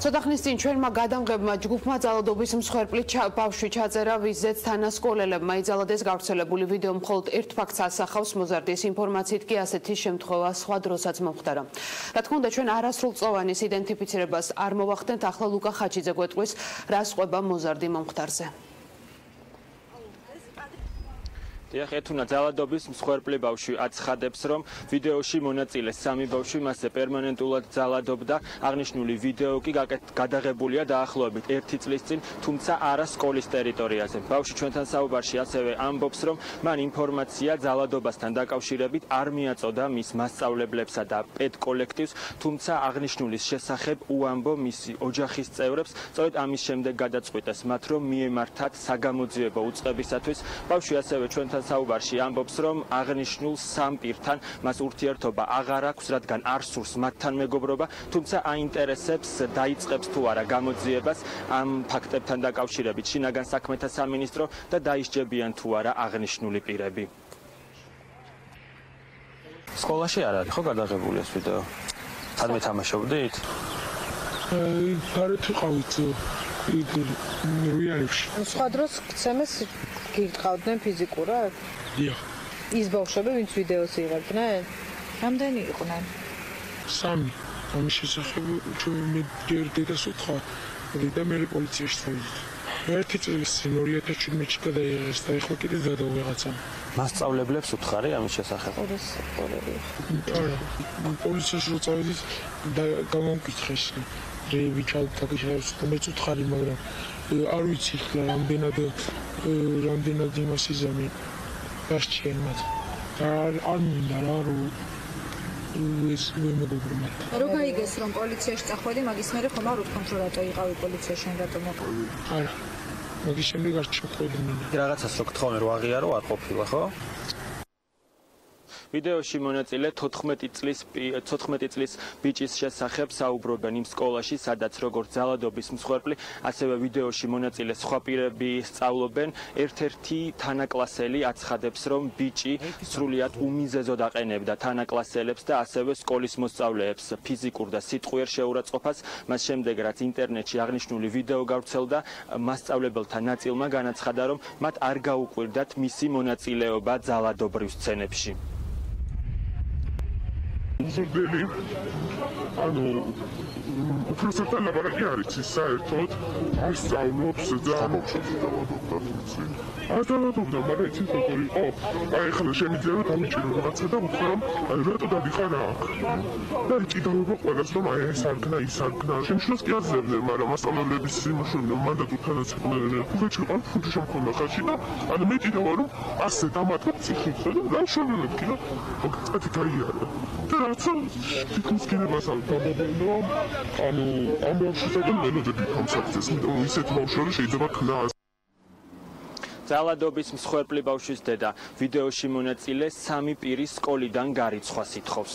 ცოტა ხნის წინ ჩვენმა გადამღებმა ჯგუფმა ძალადობის მსხვერპლით ბავშვი ჩაწერა, ვიზეც თანასკოლელებმა იძალადეს გავრცელებული ვიდეო მხოლოდ ერთ ფაქტს ასახავს მოზარდის ინფორმაციით კი ასეთი შემთხვევა სხვა დროსაც მომხდარა. რა თქმა უნდა, ჩვენ არასრულწლოვანის იდენტიფიცირებას არ მოვახდენთ ახლა ლუკა ხაჩიძე გვეტყვის, რას ყვება მოზარდი მომხდარზე. დიახ, ეთუნა ძალადობის მსხვერპლი ბავშვი აცხადებს, რომ ვიდეოში მონაწილე სამი ბავშვი მასზე პერმანენტულად ძალადობდა. აღნიშნული ვიდეო კი გადაღებულია დაახლოებით 1 წლის წინ, თუმცა არა სკოლის ტერიტორიაზე. ბავშვი ჩვენთან საუბარში ასევე ამბობს, რომ მან ინფორმაცია ძალადობასთან დაკავშირებით არ მიაწოდა მის მასწავლებლებსა და პედ კოლექტივს, თუმცა აღნიშნულის შესახებ უამბო მისი ოჯახის წევრებს, სწორედ ამის შემდეგ გადაწყვიტეს მათ, რომ მიემართათ საგამოძიებო უწყებისათვის. ბავშვი ასევე ჩვენთან საუბარში ამბობს, რომ აღნიშნულ სამ პირთან მას ურთიერთობა აღარ აქვს, რადგან არ სურს მათთან მეგობრობა, თუმცა აინტერესებს დაიწყებს თუ არა გამოძიებას ამ ფაქტებთან დაკავშირებით შინაგან საქმეთა სამინისტრო და დაისჯებიან თუ არა აღნიშნული პირები. სკოლაში არ არის ხო გადაღებული ეს ვიდეო? სად მეთამაშობდით? აი, ფარეთ ყავით. იქ რუიანებში. სხვა დროს ცემეს გირტყავდნენ ფიზიკურად? დიახ. ის ბავშვები, ვინც ვიდეოს იღებდნენ? რამდენი იყვნენ? სამი. ამის შესახებ ჩვენ მე დედას უთხრა, და მე პოლიციაში წავიდე. ერთი წლის წინ 2017-ში გადაიღეს და ეხლა კიდე დადა ვიღაცა. მასწავლებლებს უთხარი ამის შესახებ? პოლიციაში რო წავიდით და გამომკითხეს. რეივი ჩალთაკიშებს და მეც უთხარი, მაგრამ არ ვიცი ხლა რამდენად რამდენად იმას იზამი გასჩენ მათ არ არ მინდა რა რო ეს მეგობრმა რო გაიგეს რომ პოლიციაში წახვედი მაგის მერე ხომ არ უთქვამთ რომ რატო იყავი პოლიციაში რატო მოყვი არა მაგის შემდეგ არ ჩახვედი მინდა. რაღაცას რო გთხოვენ რო აღიარო არ ყოფილა ხო ვიდეოში მონაწილე 14 წლის 14 წლის ბიჭის შესახებ საუბრობენ იმ სკოლაში, სადაც როგორც ძალადობის მსხვერპლი, ასევე ვიდეოში მონაწილე სხვა პირები სწავლობენ. ერთ-ერთი თანაკლასელი აცხადებს, რომ ბიჭი სრულიად უმიზეზოდ აყენებდა თანაკლასელებს და ასევე სკოლის მოსწავლეებს ფიზიკურ და სიტყვიერ შეურაცხყოფას. მას შემდეგ რაც ინტერნეტში აღნიშნული ვიდეო გავრცელდა, მასწავლებელთა ნაწილმა განაცხადა, რომ მათ არ გაუკვირდათ მისი მონაწილეობა ძალადობრივ სცენებში. უზრდელი ანუ უფროსებთან ლაბარაკი არის ის საერთოდ არ სწავლობს და ამოხსოვს და დოქტორი ადალადობდა მაგრამ იცი როგორ იყო? აი ახლა შემიძლია რომ დამიჭირო რაღაცა და უთხრა რომ აი რატო დადიხარ აქ? და ჭიდაობა ყველას რომ აი ეს არქნა ის არქნა. შემშლოს კი აძლევდნენ მაგრამ მასწავლებლების სიმშვიდე მანდატ უთანაც იყვნენ ფუჩი ყან ფუჩი შემქონდა ხალხი და ანუ მე ჭიდაობა რომ ასე დამატებ ციხით და რა შევიდეთ კი და ოკეი გაიარა. და რაცა თვითონ სკინებას არ დაბადებულო ანუ ამ ბავშვისაგან მელოდები კონცეფციის იმიტომ ისეთ ბავშვები შეიძლება ქნა ძალადობის მსხვერპლი ბავშვის დედა ვიდეოში მონაწილე სამი პირის სკოლიდან გარიცხვა სიტყავს